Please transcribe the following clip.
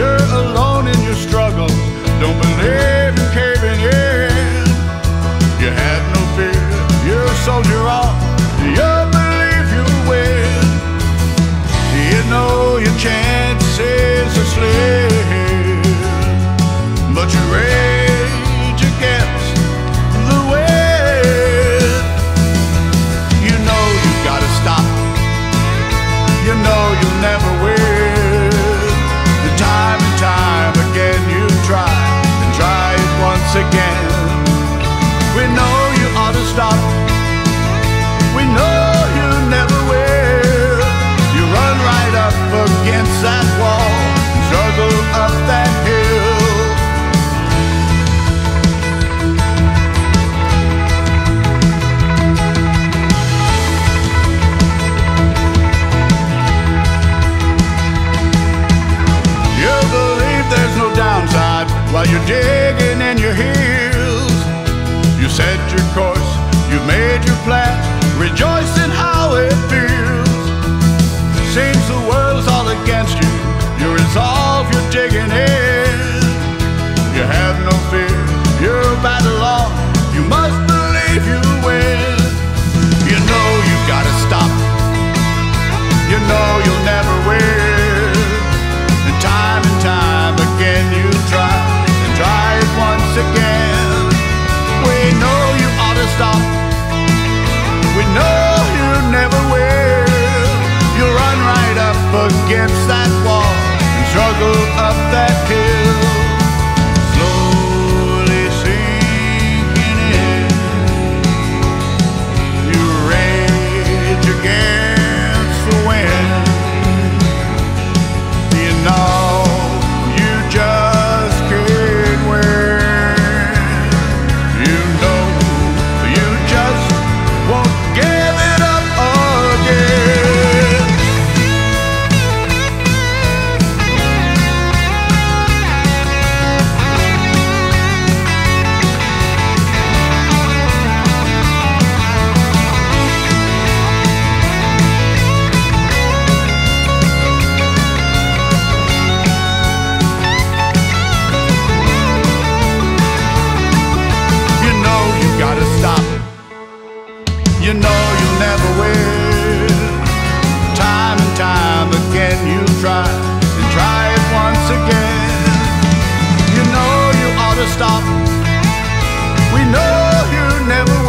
You're alone in your struggle. Don't believe in caving in. You have no fear. You're a soldier on. You believe you will win. You know your chances are slim. while you're digging in your heels. You set your course, you've made your plans, rejoicing how it feels. Seems the world's all against you, you're resolved. stop. We know you never.